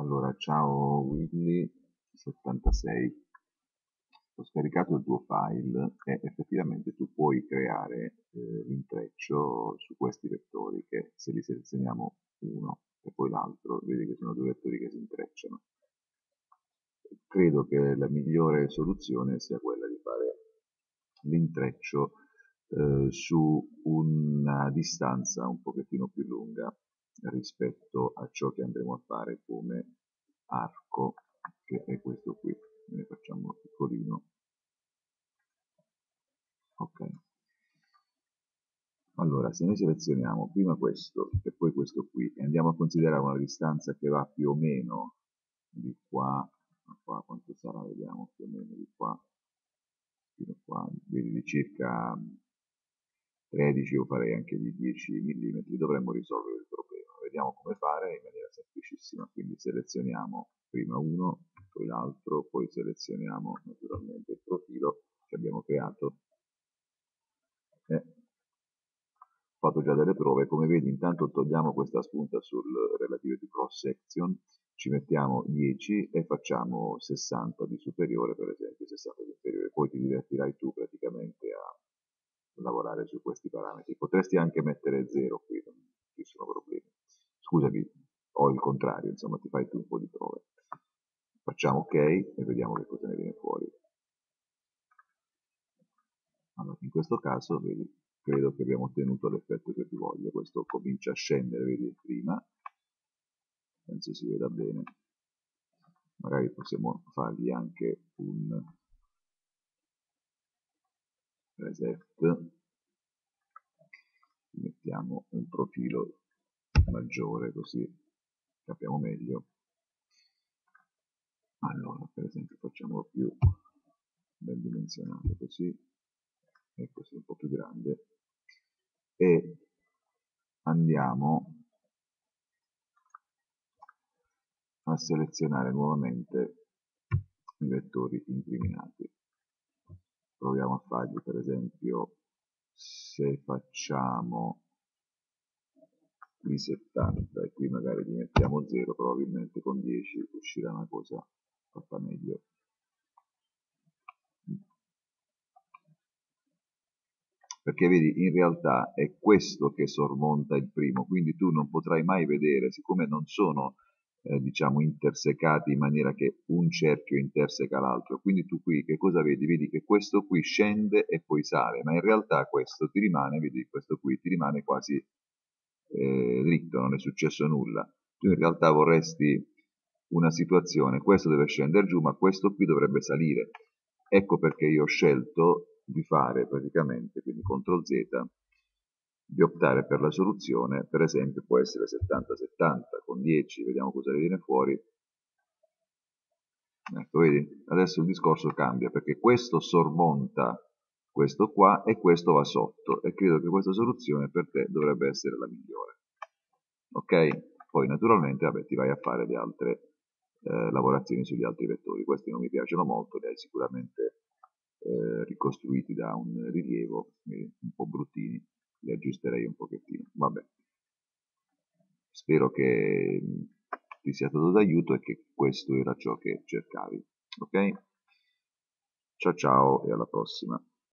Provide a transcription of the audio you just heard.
Allora, ciao Willy76. Ho scaricato il tuo file e effettivamente tu puoi creare eh, l'intreccio su questi vettori che se li selezioniamo uno e poi l'altro, vedi che sono due vettori che si intrecciano. Credo che la migliore soluzione sia quella di fare l'intreccio eh, su una distanza un pochettino più lunga rispetto a ciò che andremo a fare come arco che è questo qui. Ne facciamo piccolino. Ok. Allora se noi selezioniamo prima questo e poi questo qui e andiamo a considerare una distanza che va più o meno di qua qua quanto sarà vediamo più o meno di qua fino a qua vedi di circa 13 o farei anche di 10 mm dovremmo risolvere il problema vediamo come fare in maniera semplicissima, quindi selezioniamo prima uno, poi l'altro, poi selezioniamo naturalmente il profilo che abbiamo creato. Eh, ho fatto già delle prove, come vedi intanto togliamo questa spunta sul relative to cross section, ci mettiamo 10 e facciamo 60 di superiore per esempio, 60 di inferiore, poi ti divertirai tu praticamente a lavorare su questi parametri. Potresti anche mettere 0 qui, non ci sono problemi scusami, o il contrario, insomma ti fai tu un po' di prove. Facciamo ok e vediamo che cosa ne viene fuori. Allora, in questo caso, vedi, credo che abbiamo ottenuto l'effetto che ti voglio. Questo comincia a scendere, vedi, prima. Penso si veda bene. Magari possiamo fargli anche un reset. Mettiamo un profilo maggiore così capiamo meglio. Allora per esempio facciamolo più ben dimensionato così e così un po' più grande. E andiamo a selezionare nuovamente i vettori incriminati. Proviamo a fargli per esempio se facciamo qui 70 e qui magari gli mettiamo 0 probabilmente con 10 uscirà una cosa fatta meglio perché vedi in realtà è questo che sormonta il primo quindi tu non potrai mai vedere siccome non sono eh, diciamo intersecati in maniera che un cerchio interseca l'altro quindi tu qui che cosa vedi? vedi che questo qui scende e poi sale ma in realtà questo ti rimane vedi questo qui ti rimane quasi eh, dritto, non è successo nulla. Tu in realtà vorresti una situazione, questo deve scendere giù, ma questo qui dovrebbe salire. Ecco perché io ho scelto di fare praticamente, quindi CTRL Z, di optare per la soluzione, per esempio può essere 70-70 con 10, vediamo cosa viene fuori. Ecco, vedi? Adesso il discorso cambia, perché questo sormonta questo qua e questo va sotto e credo che questa soluzione per te dovrebbe essere la migliore. Ok? poi naturalmente vabbè, ti vai a fare le altre eh, lavorazioni sugli altri vettori. Questi non mi piacciono molto li hai sicuramente eh, ricostruiti da un rilievo un po' bruttini li aggiusterei un pochettino. Vabbè. Spero che ti sia stato d'aiuto e che questo era ciò che cercavi. Ok? ciao ciao e alla prossima